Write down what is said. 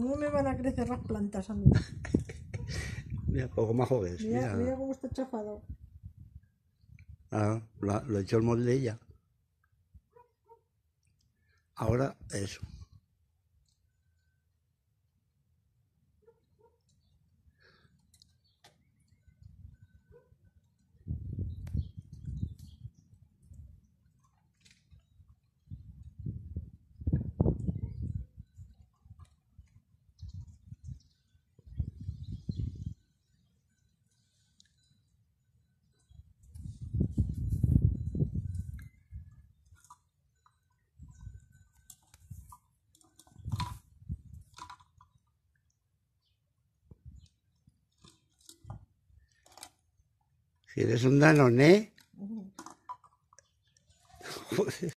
¿Cómo me van a crecer las plantas a mí? Mira, poco más jóvenes. Mira, Mira, mira cómo está chafado. Ah, lo, lo hecho el molde ella. Ahora eso. Si eres un danone, joder.